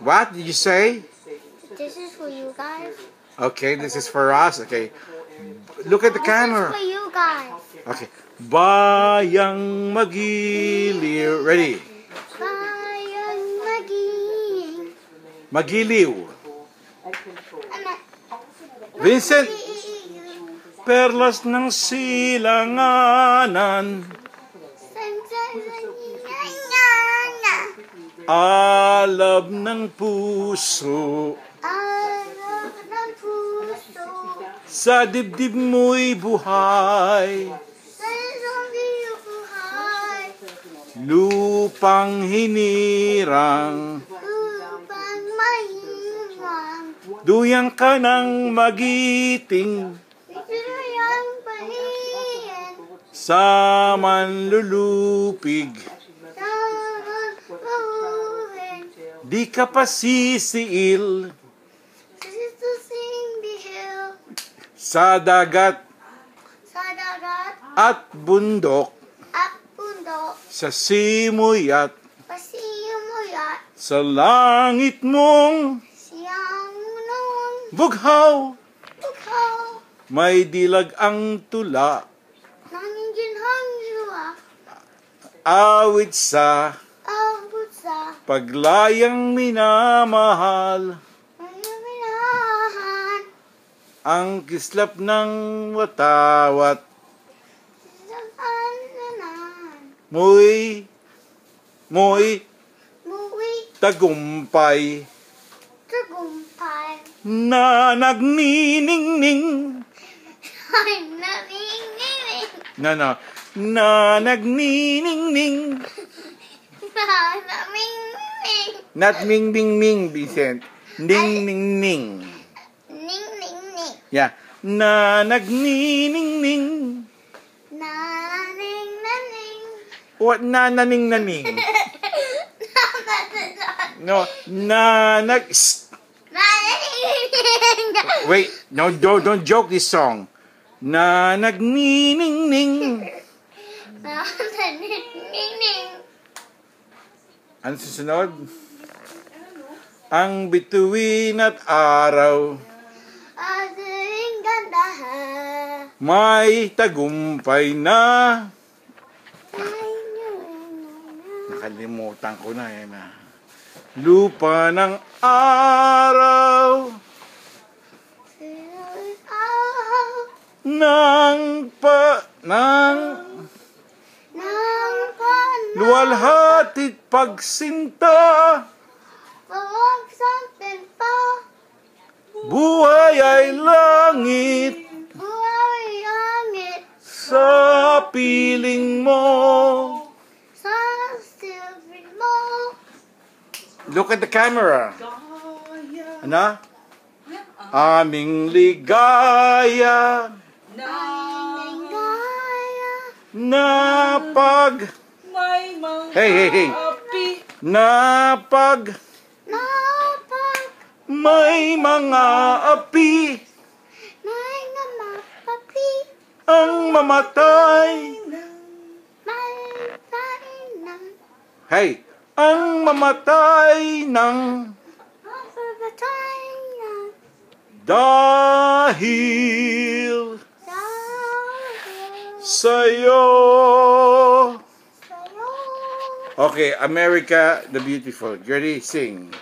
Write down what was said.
What did you say? This is for you guys. Okay, this is for us. Okay. Look at the This is camera. for you guys. Okay. Bayang magiliw. Ready? Bayang. Magiliw. Ano? Vincent! Perlas ng silanganan. Alab ng puso. Alak ng puso. Sa dibdib mo'y buhay. Sa isang buhay. Lupang hinirang. Upang mahiwang. Duyang ka ng magiting. Yung pahiyan. Sa manlulupig. Sa mahuhin. Di ka pa sisiil. Sing. Sa dagat Sa dagat at bundok. at bundok. Sa simoy at Pasiyumuya. sa langit mong Siyang noon. bughaw. Ikaw. May dilag ang tula. Naningin hangzua. Awit sa sa paglayang minamahal. Ang kislap ng watawat. Mo'y Muwi. tagumpay Tagumpay. na nagniningning. Na na, na nagniningning. Na. Not ming ming ming, Vincent. Ning ning ning. Ning, ning, ning. Yeah. Na nagniningning. Naning, naning. What na naning naning? No, na nag... Wait, no, don't, don't joke this song. Na nagniningning. Naning. Ano susunod? Ang bituin at araw Ating ganda. may tagumpay na. Nakalimutan ko na yan ah. Lupa ng araw ng pa ng luwalhatit pagsinta. Buhay ay langit sa piling mo. Look at the camera. Ano? Aming ligaya na pag May mga Hey, hey, hey. api. na pag may mga api ang mamatay. Hey, ang mamatay ng dahil sa'yo. Okay, America the Beautiful. Ready? Sing.